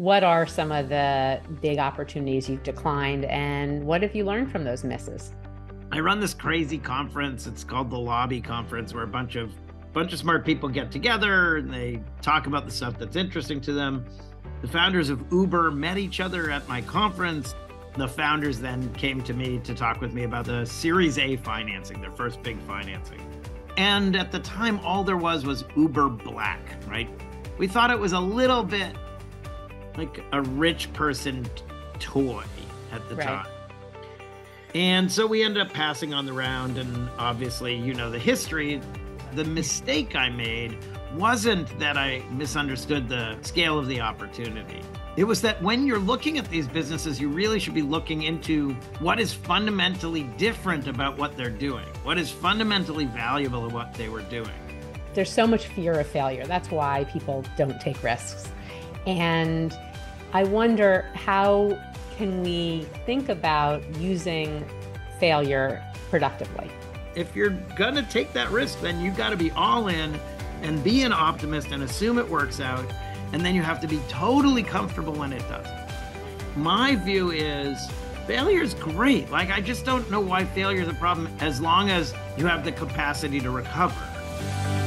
what are some of the big opportunities you've declined and what have you learned from those misses? I run this crazy conference. It's called the Lobby Conference, where a bunch of bunch of smart people get together and they talk about the stuff that's interesting to them. The founders of Uber met each other at my conference. The founders then came to me to talk with me about the Series A financing, their first big financing. And at the time, all there was was Uber Black, right? We thought it was a little bit like a rich person toy at the right. time. And so we ended up passing on the round. And obviously, you know, the history. The mistake I made wasn't that I misunderstood the scale of the opportunity. It was that when you're looking at these businesses, you really should be looking into what is fundamentally different about what they're doing, what is fundamentally valuable in what they were doing. There's so much fear of failure. That's why people don't take risks. And I wonder how can we think about using failure productively? If you're going to take that risk, then you've got to be all in and be an optimist and assume it works out. And then you have to be totally comfortable when it does. My view is failure is great. Like, I just don't know why failure is a problem as long as you have the capacity to recover.